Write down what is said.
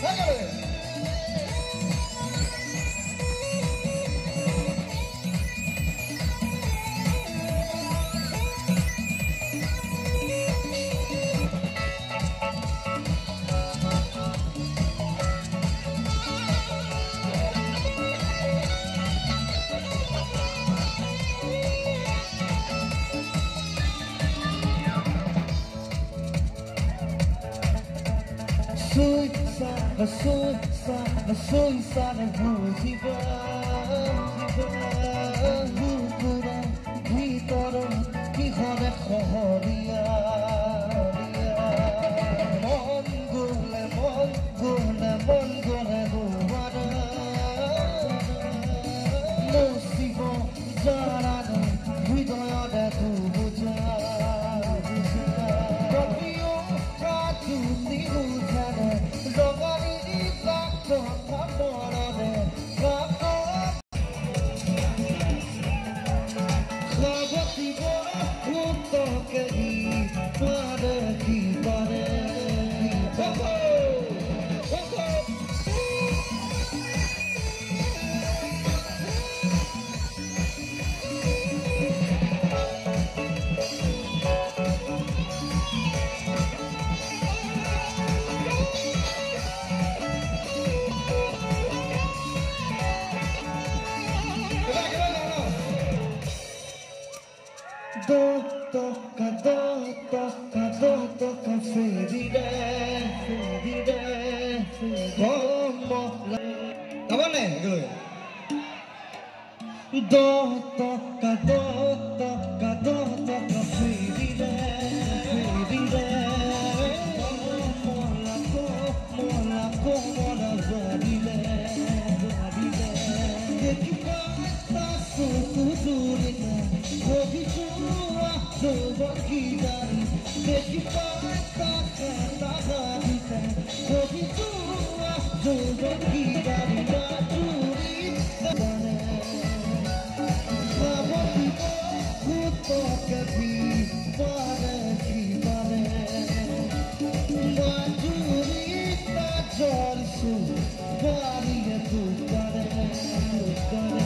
Sácale. A sonsa, ve sonsa ne bu jivan Jivan, bu kuran, bu Love what people would Thank you. cadotta, cafferire, gonna